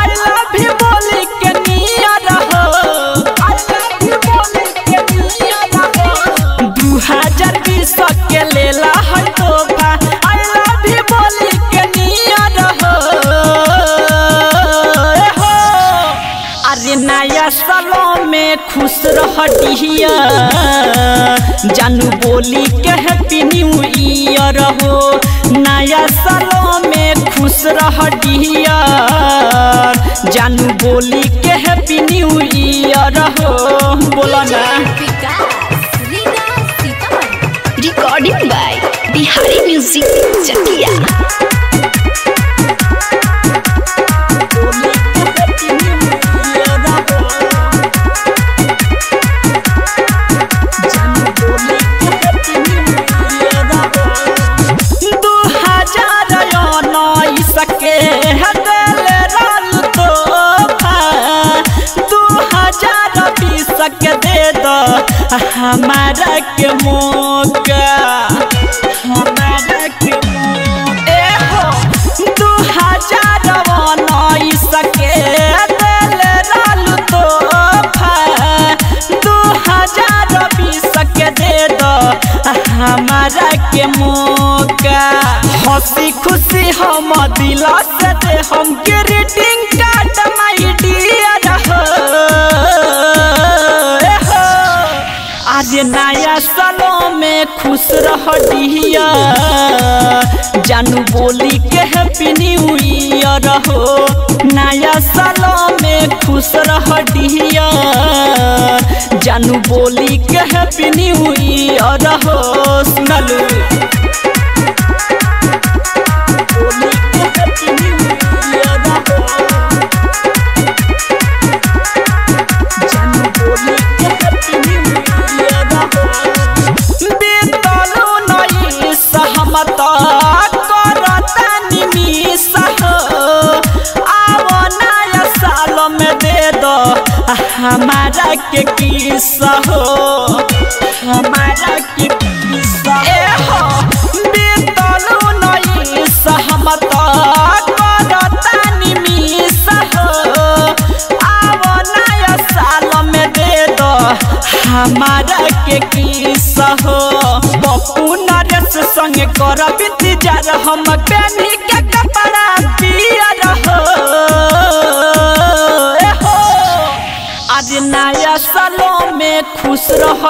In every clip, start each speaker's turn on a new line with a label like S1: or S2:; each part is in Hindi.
S1: आई लव आई लव दू हज़ार बीस के आई लव बोली के नियर हो हो अरे नया सालों में खुश रह जानू बोली के हैप्पी न्यू ईयर हो नया खुश रह जानू बोली के हैप्पी न्यू ईयर हो, बोला ना।
S2: Recording by Bihari music Chakiya
S1: बीस के दे। दो हमारा के। मौका हमारा के मौका हो हज़ार उन्नीस के हदल रल तोहफा दू दे हमारा के। मौका खुशी हम दिला से हम ग्रीटिंग सालों में खुश रह दिया। जानू बोली के हैप्पी न्यू ईयर हो नया सालों में खुश रह दिया। जानू बोली के हैप्पी न्यू ईयर हमारा के किस हो। हमारा के किस ए हो। बीतलू नई सहमत हो। नया साल में दे दो। हमारा के किस हो। पप्पू नरेश संग कर हम पहनी के में खुश रह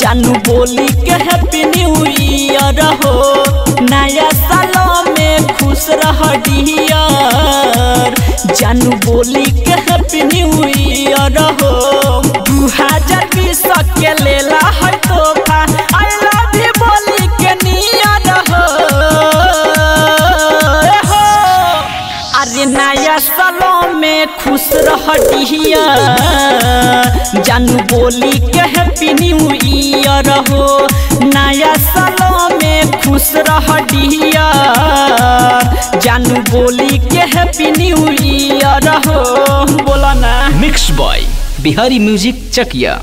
S1: जानू बोली के हैप्पी न्यू ईयर हो। नया साल में खुश रह जानू बोली के हैप्पी न्यू ईयर डिहिया जानू बोली के हैप्पी न्यू नया सालों में खुश रह डिहिया जानू बोली के हैप्पी न्यू ईयर हो बोला ना।
S3: Mix boy Bihari music Chakiya